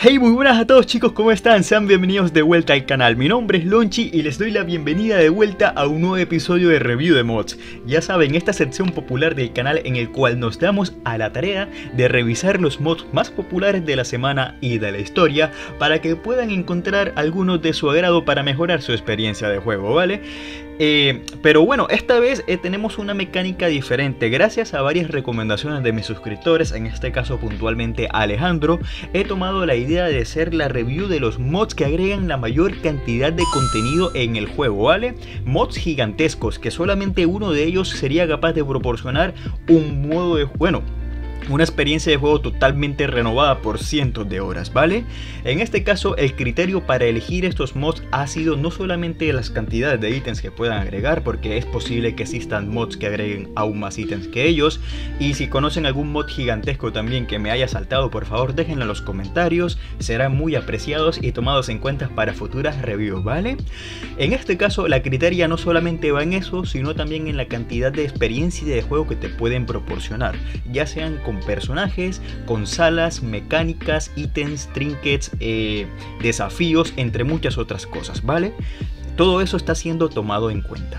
Hey, muy buenas a todos chicos, ¿cómo están? Sean bienvenidos de vuelta al canal. Mi nombre es Lonchi y les doy la bienvenida de vuelta a un nuevo episodio de review de mods. Ya saben, esta sección popular del canal en el cual nos damos a la tarea de revisar los mods más populares de la semana y de la historia para que puedan encontrar algunos de su agrado para mejorar su experiencia de juego, ¿vale? Eh, pero bueno, esta vez eh, tenemos una mecánica diferente. Gracias a varias recomendaciones de mis suscriptores, en este caso puntualmente Alejandro, he tomado la idea de hacer la review de los mods que agregan la mayor cantidad de contenido en el juego, ¿vale? Mods gigantescos, que solamente uno de ellos sería capaz de proporcionar un modo de... Bueno, una experiencia de juego totalmente renovada por cientos de horas, ¿vale? En este caso, el criterio para elegir estos mods ha sido no solamente las cantidades de ítems que puedan agregar, porque es posible que existan mods que agreguen aún más ítems que ellos, y si conocen algún mod gigantesco también que me haya saltado, por favor déjenlo en los comentarios, serán muy apreciados y tomados en cuenta para futuras reviews, ¿vale? En este caso, la criteria no solamente va en eso, sino también en la cantidad de experiencia de juego que te pueden proporcionar, ya sean con personajes, con salas, mecánicas, ítems, trinkets, eh, desafíos, entre muchas otras cosas, ¿vale? Todo eso está siendo tomado en cuenta.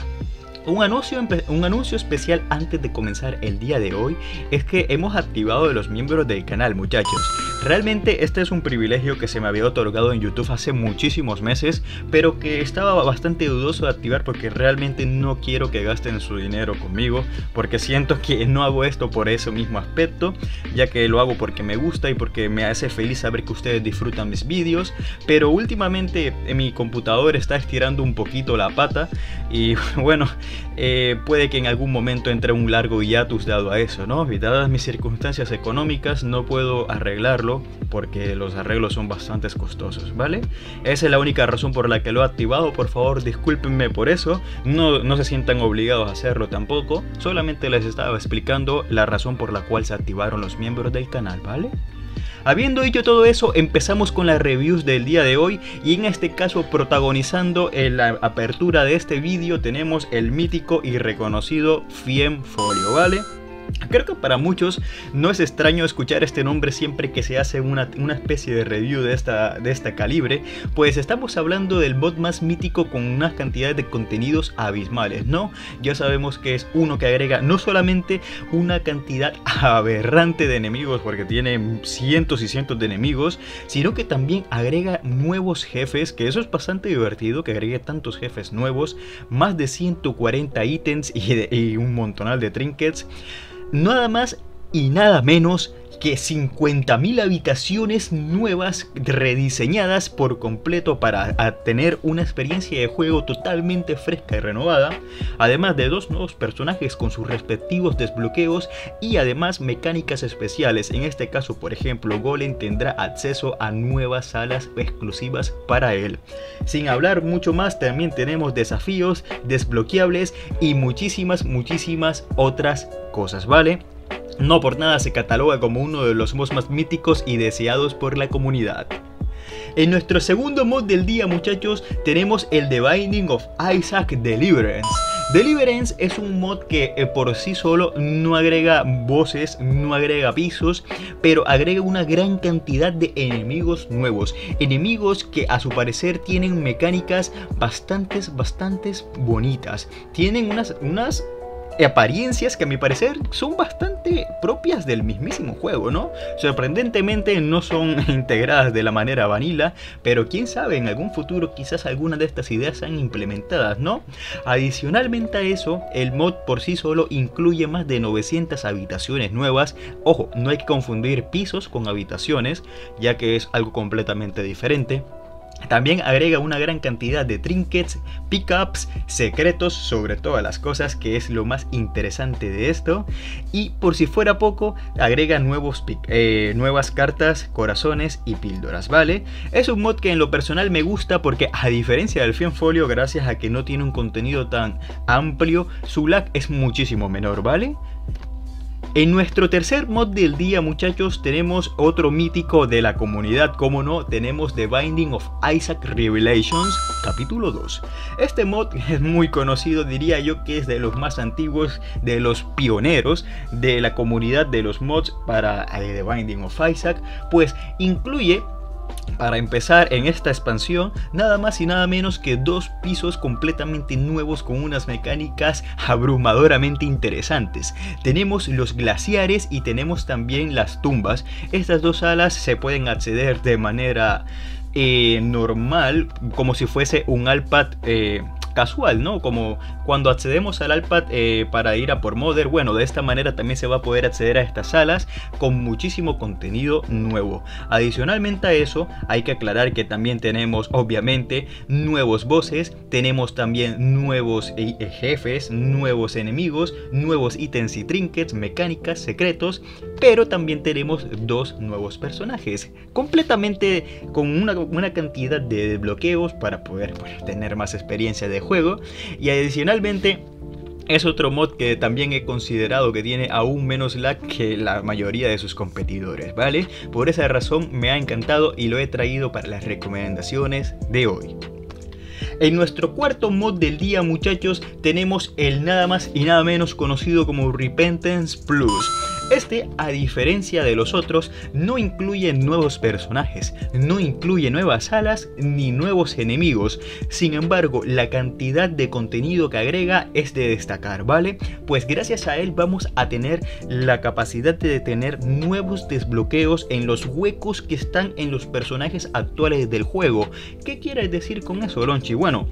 Un anuncio, un anuncio especial antes de comenzar el día de hoy es que hemos activado de los miembros del canal muchachos. Realmente este es un privilegio que se me había otorgado en YouTube hace muchísimos meses, pero que estaba bastante dudoso de activar porque realmente no quiero que gasten su dinero conmigo, porque siento que no hago esto por ese mismo aspecto, ya que lo hago porque me gusta y porque me hace feliz saber que ustedes disfrutan mis vídeos, pero últimamente mi computador está estirando un poquito la pata y bueno, eh, puede que en algún momento entre un largo hiatus dado a eso, ¿no? Dadas mis circunstancias económicas no puedo arreglarlo porque los arreglos son bastante costosos, ¿vale? Esa es la única razón por la que lo he activado, por favor discúlpenme por eso, no, no se sientan obligados a hacerlo tampoco, solamente les estaba explicando la razón por la cual se activaron los miembros del canal, ¿vale? Habiendo dicho todo eso, empezamos con las reviews del día de hoy y en este caso protagonizando en la apertura de este vídeo tenemos el mítico y reconocido Fiem Folio, ¿vale? Creo que para muchos no es extraño escuchar este nombre siempre que se hace una, especie de review de esta, de esta calibre, pues estamos hablando del mod más mítico con unas cantidades de contenidos abismales, ¿no? Ya sabemos que es uno que agrega no solamente una cantidad aberrante de enemigos, porque tiene cientos y cientos de enemigos, sino que también agrega nuevos jefes, que eso es bastante divertido, que agregue tantos jefes nuevos, más de 140 ítems y, y un montonal de trinkets nada más y nada menos que 50.000 habitaciones nuevas rediseñadas por completo para tener una experiencia de juego totalmente fresca y renovada, además de dos nuevos personajes con sus respectivos desbloqueos y además mecánicas especiales. En este caso, por ejemplo, Golem tendrá acceso a nuevas salas exclusivas para él. Sin hablar mucho más, también tenemos desafíos, desbloqueables y muchísimas, muchísimas otras cosas, ¿vale? No por nada se cataloga como uno de los mods más míticos y deseados por la comunidad. En nuestro segundo mod del día muchachos tenemos el The Binding of Isaac Deliverance. Deliverance es un mod que eh, por sí solo no agrega voces, no agrega pisos, pero agrega una gran cantidad de enemigos nuevos. Enemigos que a su parecer tienen mecánicas bastante, bastante bonitas. Tienen unas, unas apariencias que a mi parecer son bastante propias del mismísimo juego, ¿no? Sorprendentemente no son integradas de la manera vanilla, pero quién sabe, en algún futuro quizás alguna de estas ideas sean implementadas, ¿no? Adicionalmente a eso, el mod por sí solo incluye más de 900 habitaciones nuevas. Ojo, no hay que confundir pisos con habitaciones, ya que es algo completamente diferente. También agrega una gran cantidad de trinkets, pickups, secretos sobre todas las cosas, que es lo más interesante de esto. Y por si fuera poco, agrega nuevos eh, nuevas cartas, corazones y píldoras, ¿vale? Es un mod que en lo personal me gusta porque a diferencia del Folio, gracias a que no tiene un contenido tan amplio, su lag es muchísimo menor, ¿vale? En nuestro tercer mod del día muchachos tenemos otro mítico de la comunidad, como no, tenemos The Binding of Isaac Revelations capítulo 2. Este mod es muy conocido, diría yo que es de los más antiguos, de los pioneros de la comunidad de los mods para eh, The Binding of Isaac, pues incluye para empezar en esta expansión, nada más y nada menos que dos pisos completamente nuevos con unas mecánicas abrumadoramente interesantes. Tenemos los glaciares y tenemos también las tumbas. Estas dos salas se pueden acceder de manera eh, normal, como si fuese un iPad eh, casual, ¿no? Como cuando accedemos al iPad eh, para ir a por Modern, bueno, de esta manera también se va a poder acceder a estas salas con muchísimo contenido nuevo. Adicionalmente a eso, hay que aclarar que también tenemos, obviamente, nuevos bosses, tenemos también nuevos eh, jefes, nuevos enemigos, nuevos ítems y trinkets, mecánicas, secretos, pero también tenemos dos nuevos personajes, completamente con una, cantidad de desbloqueos para poder tener más experiencia de juego y adicionalmente es otro mod que también he considerado que tiene aún menos lag que la mayoría de sus competidores, ¿vale? Por esa razón me ha encantado y lo he traído para las recomendaciones de hoy. En nuestro cuarto mod del día muchachos tenemos el nada más y nada menos conocido como Repentance Plus. Este, a diferencia de los otros, no incluye nuevos personajes, no incluye nuevas salas ni nuevos enemigos. Sin embargo, la cantidad de contenido que agrega es de destacar, ¿vale? Pues gracias a él vamos a tener la capacidad de tener nuevos desbloqueos en los huecos que están en los personajes actuales del juego. ¿Qué quiere decir con eso, Lonchi? Bueno,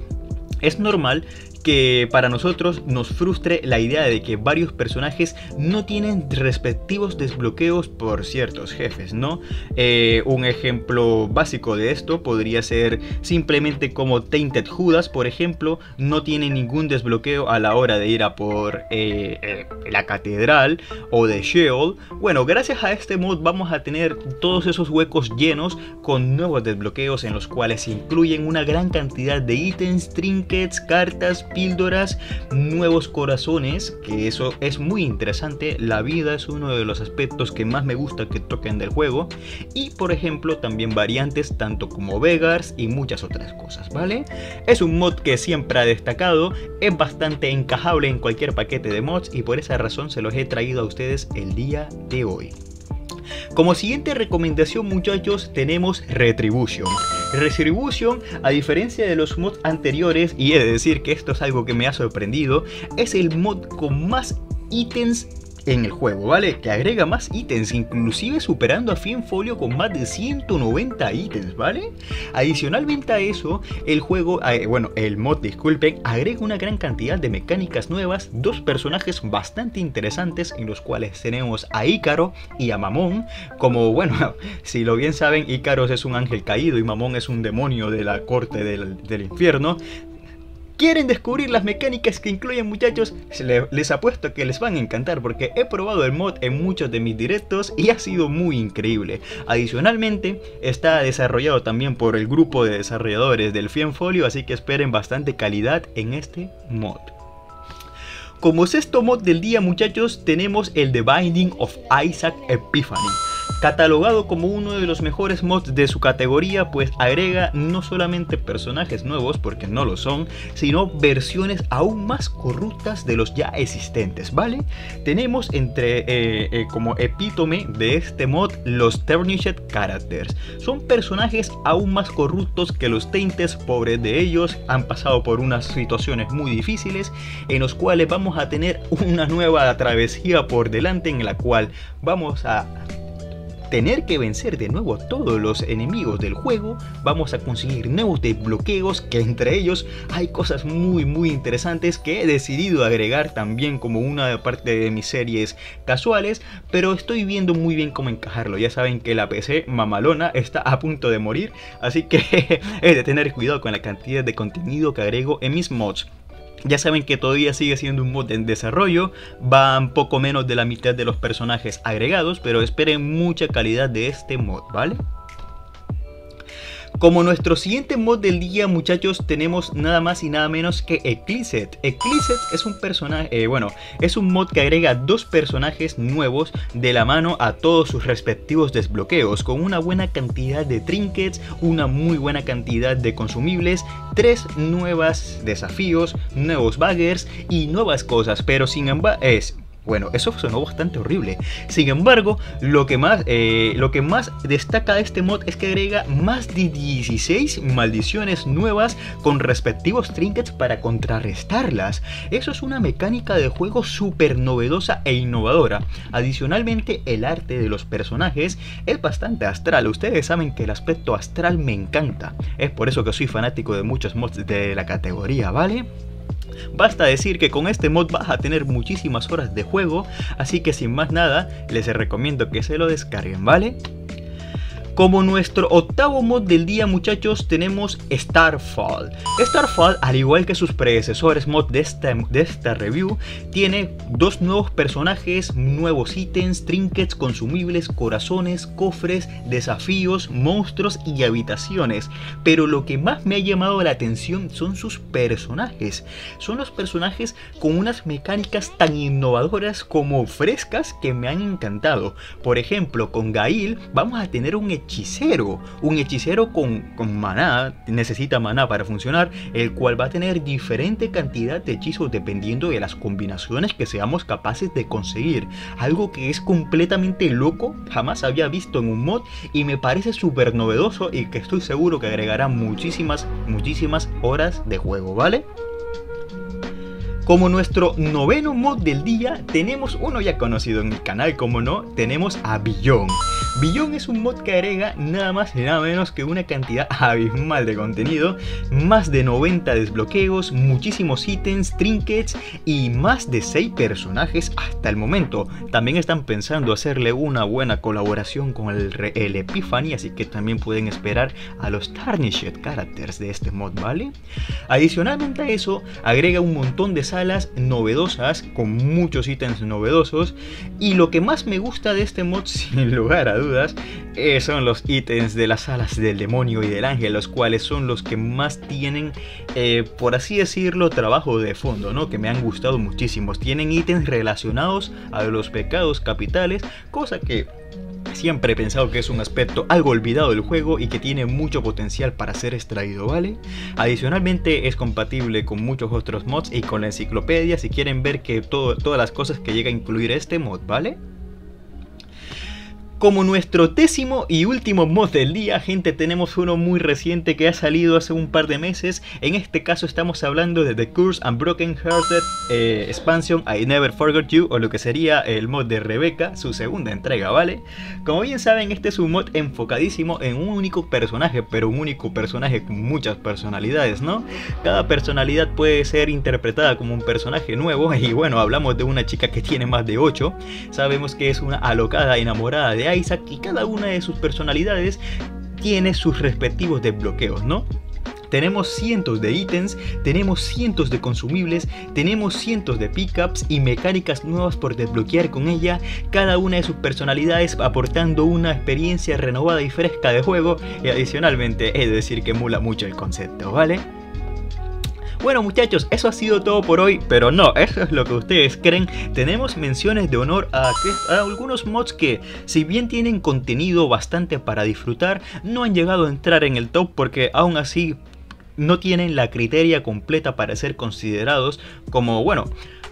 es normal que para nosotros nos frustre la idea de que varios personajes no tienen respectivos desbloqueos por ciertos jefes, ¿no? Eh, un ejemplo básico de esto podría ser simplemente como Tainted Judas, por ejemplo, no tiene ningún desbloqueo a la hora de ir a por eh, eh, la catedral o de Sheol. Bueno, gracias a este mod vamos a tener todos esos huecos llenos con nuevos desbloqueos en los cuales se incluyen una gran cantidad de ítems, trinkets, cartas, píldoras, nuevos corazones, que eso es muy interesante. La vida es uno de los aspectos que más me gusta que toquen del juego. Y por ejemplo también variantes tanto como Vegars y muchas otras cosas, ¿vale? Es un mod que siempre ha destacado, es bastante encajable en cualquier paquete de mods y por esa razón se los he traído a ustedes el día de hoy. Como siguiente recomendación muchachos tenemos Retribution. Retribution, a diferencia de los mods anteriores, y he de decir que esto es algo que me ha sorprendido, es el mod con más ítems en el juego, ¿vale? Que agrega más ítems, inclusive superando a Folio con más de 190 ítems, ¿vale? Adicionalmente a eso, el juego, eh, bueno, el mod, disculpen, agrega una gran cantidad de mecánicas nuevas, dos personajes bastante interesantes en los cuales tenemos a Ícaro y a Mamón, como, bueno, si lo bien saben, Ícaro es un ángel caído y Mamón es un demonio de la corte del infierno, quieren descubrir las mecánicas que incluyen muchachos, les apuesto que les van a encantar porque he probado el mod en muchos de mis directos y ha sido muy increíble. Adicionalmente, está desarrollado también por el grupo de desarrolladores del Fienfolio, así que esperen bastante calidad en este mod. Como sexto mod del día muchachos tenemos el The Binding of Isaac Epiphany. Catalogado como uno de los mejores mods de su categoría, pues agrega no solamente personajes nuevos, porque no lo son, sino versiones aún más corruptas de los ya existentes, ¿vale? Tenemos entre eh, eh, como epítome de este mod los Tarnished Characters. Son personajes aún más corruptos que los Taintes, pobres de ellos, han pasado por unas situaciones muy difíciles en los cuales vamos a tener una nueva travesía por delante en la cual vamos a tener que vencer de nuevo todos los enemigos del juego, vamos a conseguir nuevos desbloqueos que entre ellos hay cosas muy muy interesantes que he decidido agregar también como una parte de mis series casuales, pero estoy viendo muy bien cómo encajarlo. Ya saben que la PC mamalona está a punto de morir, así que he de tener cuidado con la cantidad de contenido que agrego en mis mods. Ya saben que todavía sigue siendo un mod en desarrollo, van poco menos de la mitad de los personajes agregados, pero esperen mucha calidad de este mod, ¿vale? Como nuestro siguiente mod del día, muchachos, tenemos nada más y nada menos que Eclipset. Eclipset es un personaje, eh, bueno, es un mod que agrega dos personajes nuevos de la mano a todos sus respectivos desbloqueos, con una buena cantidad de trinkets, una muy buena cantidad de consumibles, tres nuevas desafíos, nuevos baggers y nuevas cosas, pero sin embargo es bueno, eso sonó bastante horrible. Sin embargo, lo que más, eh, lo que más destaca de este mod es que agrega más de 16 maldiciones nuevas con respectivos trinkets para contrarrestarlas. Eso es una mecánica de juego súper novedosa e innovadora. Adicionalmente, el arte de los personajes es bastante astral. Ustedes saben que el aspecto astral me encanta. Es por eso que soy fanático de muchos mods de la categoría, ¿vale? Basta decir que con este mod vas a tener muchísimas horas de juego, así que sin más nada, les recomiendo que se lo descarguen, ¿vale? Como nuestro octavo mod del día muchachos tenemos Starfall. Starfall, al igual que sus predecesores mod de esta, de esta review, tiene dos nuevos personajes, nuevos ítems, trinkets, consumibles, corazones, cofres, desafíos, monstruos y habitaciones. Pero lo que más me ha llamado la atención son sus personajes. Son los personajes con unas mecánicas tan innovadoras como frescas que me han encantado. Por ejemplo, con Gail vamos a tener un hechicero. Un hechicero con, con maná, necesita maná para funcionar, el cual va a tener diferente cantidad de hechizos dependiendo de las combinaciones que seamos capaces de conseguir. Algo que es completamente loco, jamás había visto en un mod y me parece súper novedoso y que estoy seguro que agregará muchísimas, muchísimas horas de juego, ¿vale? Como nuestro noveno mod del día, tenemos uno ya conocido en el canal, como no, tenemos a Billon. Billon es un mod que agrega nada más y nada menos que una cantidad abismal de contenido, más de 90 desbloqueos, muchísimos ítems, trinkets y más de 6 personajes hasta el momento. También están pensando hacerle una buena colaboración con el, el Epiphany, así que también pueden esperar a los Tarnished Characters de este mod, ¿vale? Adicionalmente a eso, agrega un montón de salas novedosas, con muchos ítems novedosos, y lo que más me gusta de este mod, sin lugar a dudas, eh, son los ítems de las salas del demonio y del ángel, los cuales son los que más tienen, eh, por así decirlo, trabajo de fondo, ¿no? Que me han gustado muchísimos. Tienen ítems relacionados a los pecados capitales, cosa que Siempre he pensado que es un aspecto algo olvidado del juego y que tiene mucho potencial para ser extraído, ¿vale? Adicionalmente es compatible con muchos otros mods y con la enciclopedia si quieren ver que todas las cosas que llega a incluir este mod, ¿vale? Como nuestro décimo y último mod del día, gente, tenemos uno muy reciente que ha salido hace un par de meses. En este caso estamos hablando de The Curse and Broken Hearted eh, Expansion I Never Forgot You, o lo que sería el mod de Rebecca, su segunda entrega, ¿vale? Como bien saben, este es un mod enfocadísimo en un único personaje, pero un único personaje con muchas personalidades, ¿no? Cada personalidad puede ser interpretada como un personaje nuevo, y bueno, hablamos de una chica que tiene más de 8. Sabemos que es una alocada enamorada de Isaac y cada una de sus personalidades tiene sus respectivos desbloqueos, ¿no? Tenemos cientos de ítems, tenemos cientos de consumibles, tenemos cientos de pickups y mecánicas nuevas por desbloquear con ella, cada una de sus personalidades aportando una experiencia renovada y fresca de juego y adicionalmente es decir que emula mucho el concepto, ¿vale? Bueno muchachos, eso ha sido todo por hoy, pero no, eso es lo que ustedes creen. Tenemos menciones de honor a, algunos mods que, si bien tienen contenido bastante para disfrutar, no han llegado a entrar en el top porque aún así no tienen la criteria completa para ser considerados como, bueno,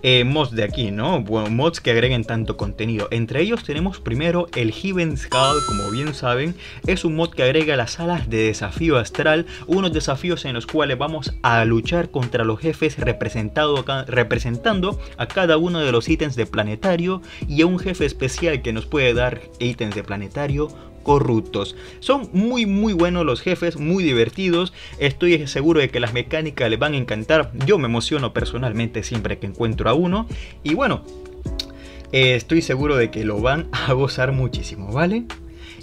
eh, mods de aquí, ¿no? mods que agreguen tanto contenido. Entre ellos tenemos primero el Heaven's Skull, como bien saben, es un mod que agrega las salas de desafío astral, unos desafíos en los cuales vamos a luchar contra los jefes representado representando a cada uno de los ítems de planetario y a un jefe especial que nos puede dar ítems de planetario corruptos. Son muy muy buenos los jefes, muy divertidos. Estoy seguro de que las mecánicas les van a encantar. Yo me emociono personalmente siempre que encuentro a uno. Y bueno, eh, estoy seguro de que lo van a gozar muchísimo, ¿vale?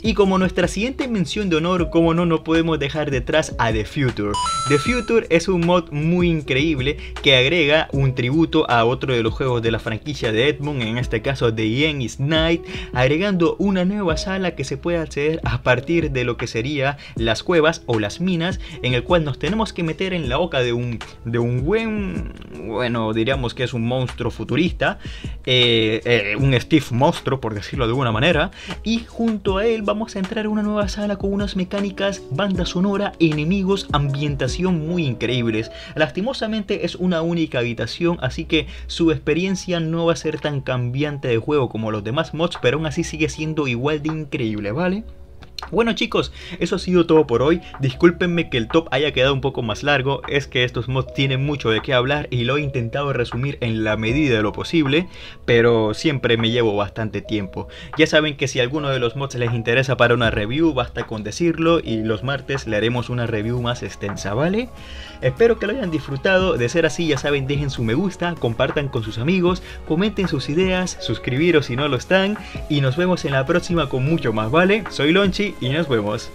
Y como nuestra siguiente mención de honor, como no, no podemos dejar detrás a The Future. The Future es un mod muy increíble que agrega un tributo a otro de los juegos de la franquicia de Edmund, en este caso The Yen is Night, agregando una nueva sala que se puede acceder a partir de lo que sería las cuevas o las minas, en el cual nos tenemos que meter en la boca de un, de un buen, bueno, diríamos que es un monstruo futurista, eh, eh, un Steve monstruo por decirlo de alguna manera, y junto a él vamos a entrar a una nueva sala con unas mecánicas, banda sonora, enemigos, ambientación muy increíbles. Lastimosamente es una única habitación, así que su experiencia no va a ser tan cambiante de juego como los demás mods, pero aún así sigue siendo igual de increíble, ¿vale? Bueno chicos, eso ha sido todo por hoy, discúlpenme que el top haya quedado un poco más largo, es que estos mods tienen mucho de qué hablar y lo he intentado resumir en la medida de lo posible, pero siempre me llevo bastante tiempo. Ya saben que si alguno de los mods les interesa para una review, basta con decirlo y los martes le haremos una review más extensa, ¿vale? Espero que lo hayan disfrutado, de ser así ya saben dejen su me gusta, compartan con sus amigos, comenten sus ideas, suscribiros si no lo están y nos vemos en la próxima con mucho más, ¿vale? Soy Lonchi y nos vemos.